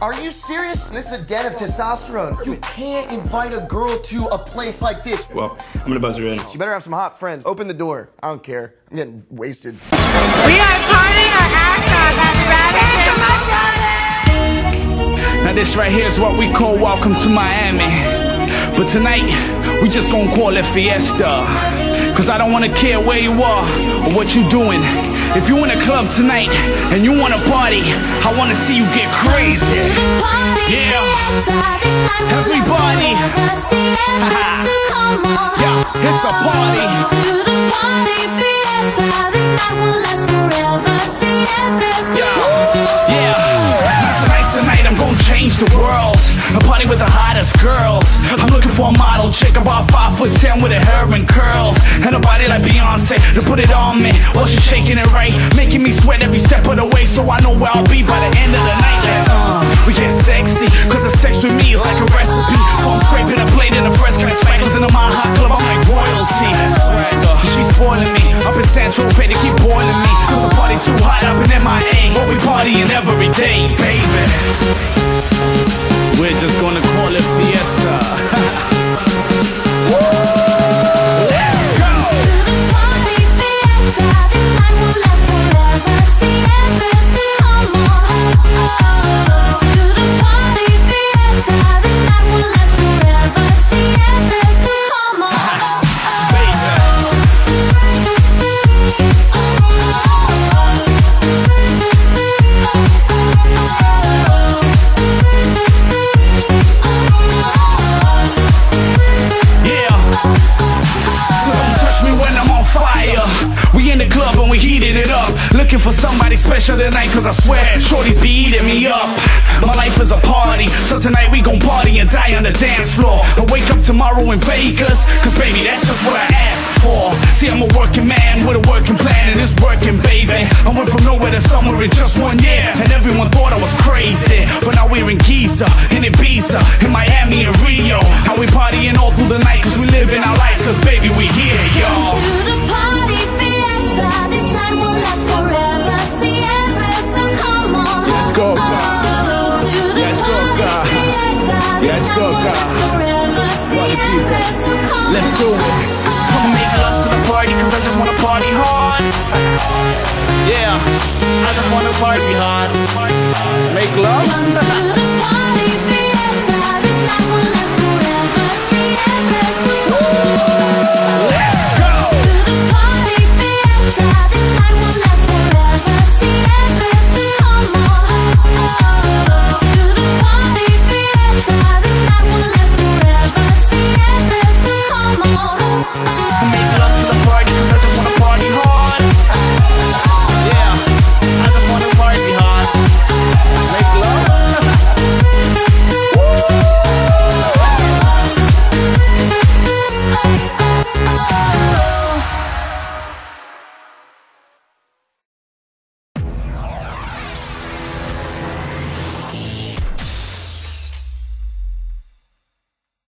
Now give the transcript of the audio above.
Are you serious? This is a den of testosterone. You can't invite a girl to a place like this. Well, I'm gonna buzz her in. She better have some hot friends. Open the door. I don't care. I'm getting wasted. We are parting our act off at Rabbit Now this right here is what we call welcome to Miami. But tonight, we just gonna call it fiesta. Cause I don't wanna care where you are or what you doing. If you in a club tonight and you wanna party, I wanna see you get crazy. Yeah. Everybody. yeah, it's a party. Yeah, yeah. Now tonight's the night I'm gonna change the world. A party with the hottest girls. I'm looking for a model chick about five foot ten with her hair and curls. And a body like Beyonce to put it on me. While she's shaking it right, making me sweat every step of the way. So I know where I'll be by the end of the night. Uh, we get sexy, cause the sex with me is like a recipe. So I'm scraping a plate in the first class spankles in the my hot club. I'm like royalty. She's spoiling me up in Central Bay to keep boiling me. Looking for somebody special tonight, cause I swear, shorties be eating me up. My life is a party, so tonight we gon' party and die on the dance floor. And wake up tomorrow in Vegas, cause baby, that's just what I asked for. See, I'm a working man with a working plan, and it's working, baby. I went from nowhere to somewhere in just one Let's go, God. Let's do it. Come make love to the party, cause I just wanna party hard. Yeah, I just wanna party hard. Make love?